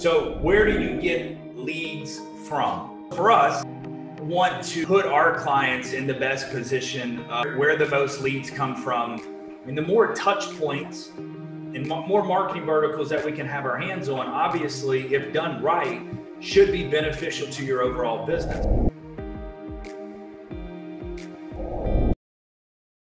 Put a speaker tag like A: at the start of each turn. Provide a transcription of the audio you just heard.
A: So, where do you get leads from? For us, want to put our clients in the best position where the most leads come from. And the more touch points and more marketing verticals that we can have our hands on, obviously, if done right, should be beneficial to your overall business.